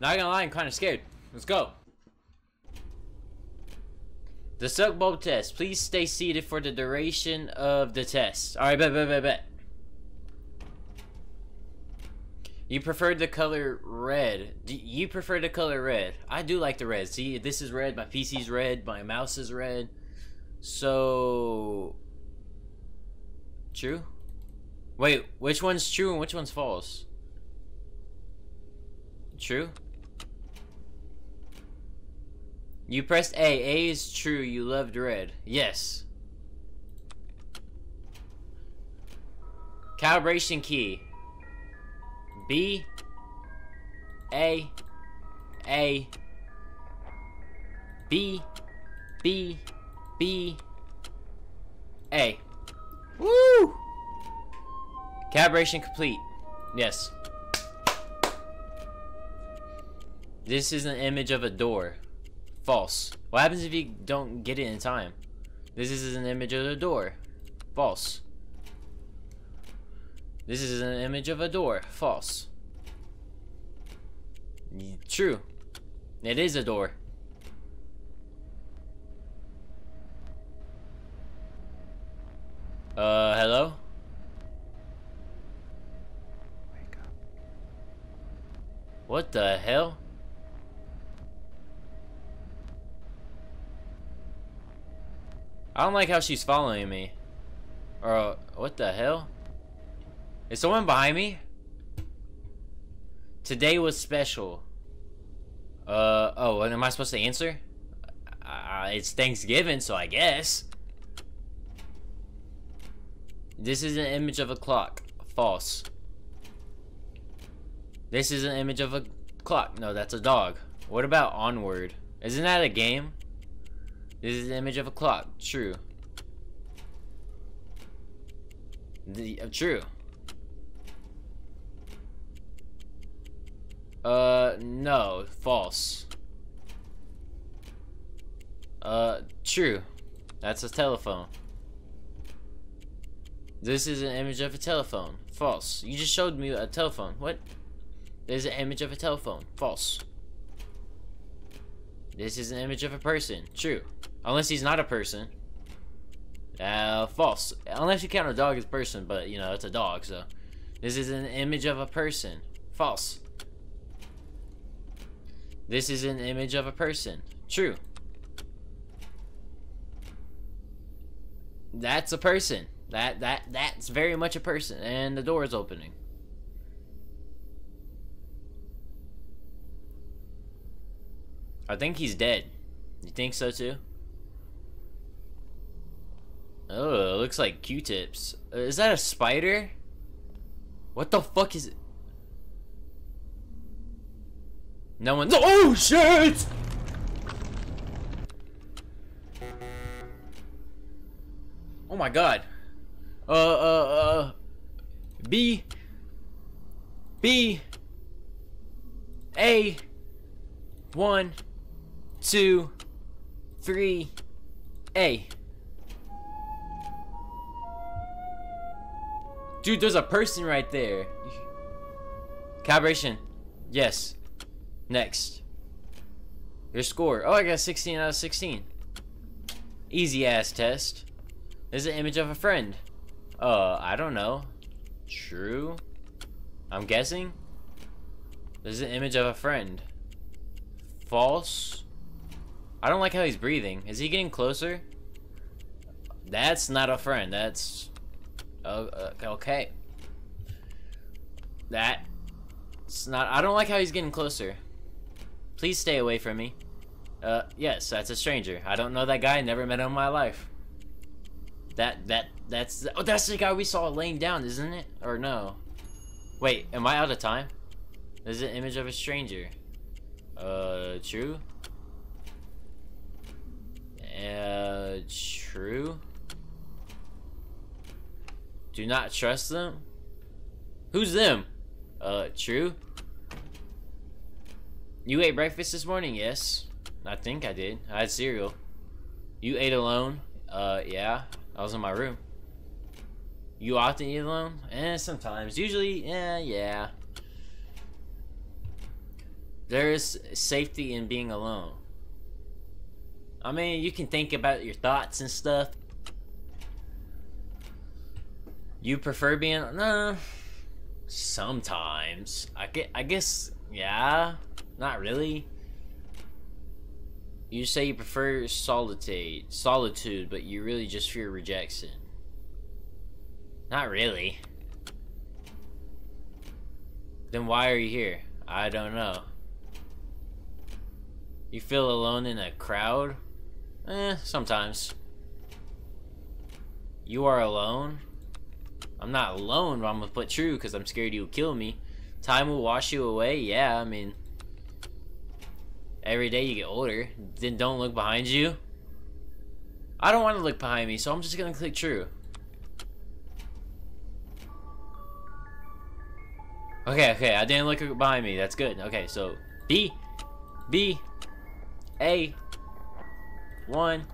Not gonna lie, I'm kind of scared. Let's go. The Silkbulb test. Please stay seated for the duration of the test. Alright, bet, bet, bet, bet. You prefer the color red. Do you prefer the color red? I do like the red. See, this is red. My PC's red. My mouse is red. So... True? Wait, which one's true and which one's false? True? You pressed A. A is true. You loved red. Yes. Calibration key. B. A. A. B. B. B. A. Woo! Calibration complete. Yes. This is an image of a door. False. What happens if you don't get it in time? This is an image of a door. False. This is an image of a door. False. True. It is a door. Uh, hello? Wake up. What the hell? I don't like how she's following me. Or, what the hell? Is someone behind me? Today was special. Uh, oh, am I supposed to answer? Uh, it's Thanksgiving, so I guess. This is an image of a clock. False. This is an image of a clock. No, that's a dog. What about Onward? Isn't that a game? This is an image of a clock. True. The, uh, true. Uh, no. False. Uh, true. That's a telephone. This is an image of a telephone. False. You just showed me a telephone. What? There's an image of a telephone. False. This is an image of a person. True. Unless he's not a person. Uh, false. Unless you count a dog as a person, but, you know, it's a dog, so. This is an image of a person. False. This is an image of a person. True. That's a person. That that that's very much a person and the door is opening. I think he's dead. You think so too? Oh, it looks like Q-tips. Uh, is that a spider? What the fuck is it? No one's- OH SHIT! Oh my god. Uh, uh, uh. B. B. A. One. Two. Three. A. Dude, there's a person right there. Calibration. Yes. Next. Your score. Oh, I got 16 out of 16. Easy ass test. There's an image of a friend. Uh, I don't know. True? I'm guessing? There's an image of a friend. False? I don't like how he's breathing. Is he getting closer? That's not a friend. That's... Uh, uh, okay. That... It's not... I don't like how he's getting closer. Please stay away from me. Uh, yes, that's a stranger. I don't know that guy. Never met him in my life. That, that, that's... Oh, that's the guy we saw laying down, isn't it? Or no? Wait, am I out of time? There's an image of a stranger. Uh, true? Uh, true? Do not trust them? Who's them? Uh, true? You ate breakfast this morning? Yes. I think I did. I had cereal. You ate alone? Uh, yeah. I was in my room. You often eat alone? Eh, sometimes. Usually, yeah, yeah. there is safety in being alone. I mean, you can think about your thoughts and stuff. You prefer being no? Sometimes I get. I guess yeah. Not really. You say you prefer solitude, solitude, but you really just fear rejection. Not really. Then why are you here? I don't know. You feel alone in a crowd? Eh, sometimes. You are alone? I'm not alone, but I'm gonna put true because I'm scared you'll kill me. Time will wash you away? Yeah, I mean... Every day you get older. Then don't look behind you. I don't want to look behind me, so I'm just gonna click true. Okay, okay, I didn't look behind me. That's good. Okay, so B, B, A, one,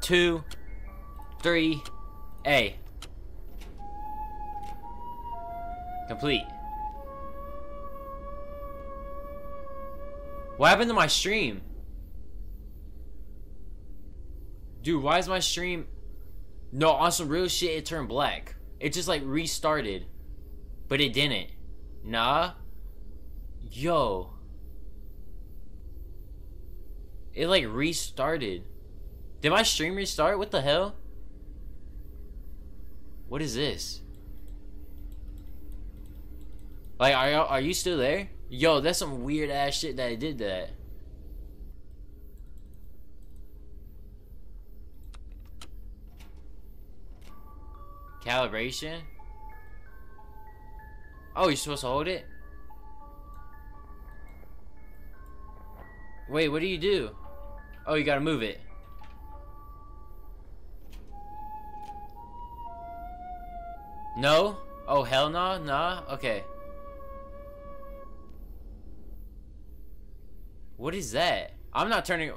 two, three, A. Complete. What happened to my stream? Dude, why is my stream... No, on some real shit, it turned black. It just, like, restarted. But it didn't. Nah. Yo. It, like, restarted. Did my stream restart? What the hell? What is this? Like, are, are you still there? Yo, that's some weird ass shit that I did that. Calibration? Oh, you're supposed to hold it? Wait, what do you do? Oh, you gotta move it. No? Oh, hell no? Nah? Okay. What is that? I'm not turning...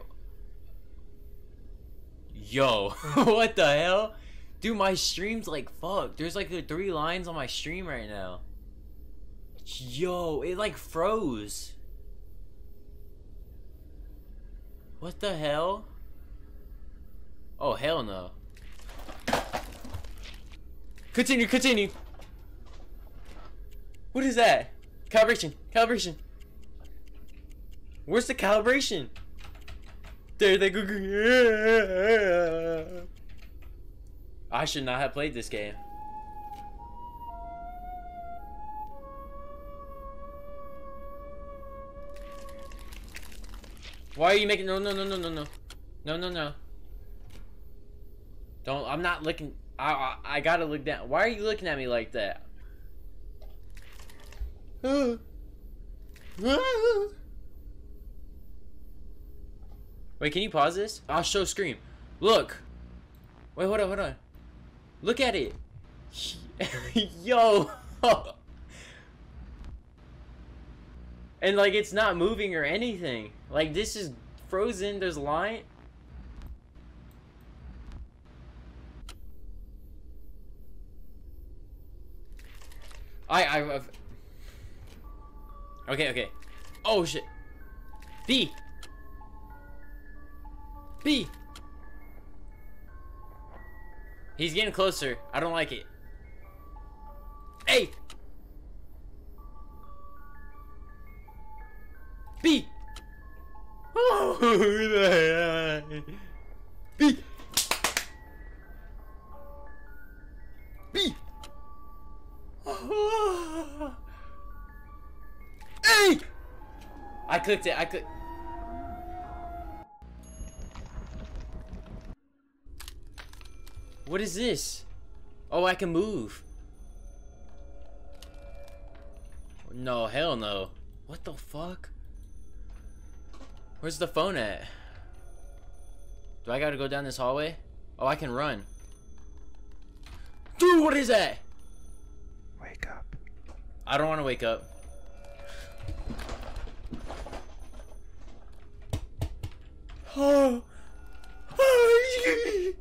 Yo, what the hell? Dude, my stream's like fuck. There's like three lines on my stream right now. Yo, it like froze. What the hell? Oh, hell no. Continue, continue. What is that? Calibration, calibration. Where's the calibration? There they go. I should not have played this game. Why are you making no no no no no no no no no Don't I'm not looking I I, I gotta look down. Why are you looking at me like that? Wait, can you pause this? I'll show scream. Look. Wait, hold on, hold on. Look at it. Yo. and like it's not moving or anything. Like this is frozen. There's line. I I I've... Okay, okay. Oh shit. B. B. He's getting closer. I don't like it. A. B. Oh, B. B. A. I clicked it. I clicked. What is this? Oh, I can move. No, hell no. What the fuck? Where's the phone at? Do I gotta go down this hallway? Oh, I can run. Dude, what is that? Wake up. I don't want to wake up. Oh. oh.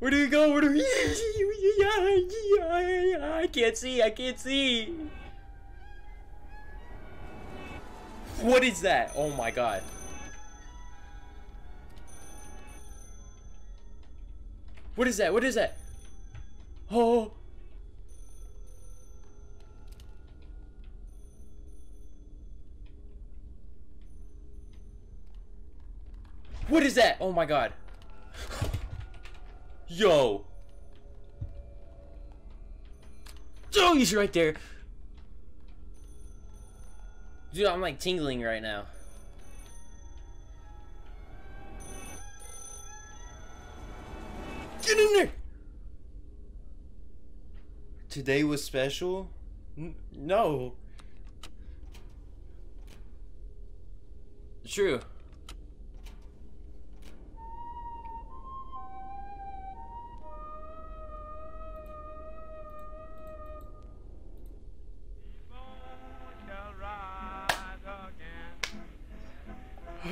Where do we go? Where do we? I can't see. I can't see. What is that? Oh my god. What is that? What is that? Oh. What is that? Oh my god. Yo. Oh, he's right there. Dude, I'm like tingling right now. Get in there! Today was special? N no. True.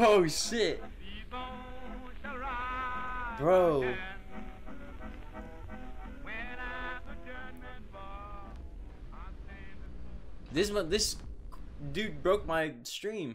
Oh shit. Bro. This this dude broke my stream.